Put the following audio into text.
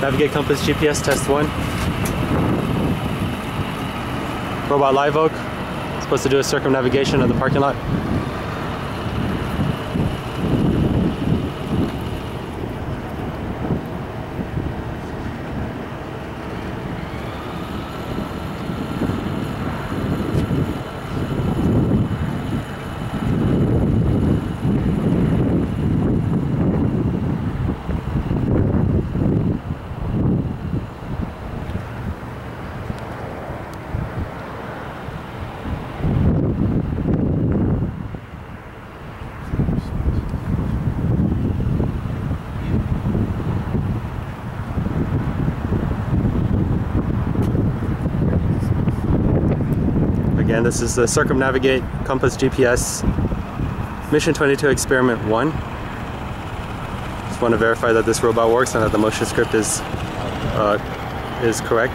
Navigate Compass GPS test one. Robot Live Oak. Supposed to do a circumnavigation of the parking lot. Again, this is the Circumnavigate Compass GPS Mission 22 Experiment 1. Just want to verify that this robot works and that the motion script is, uh, is correct.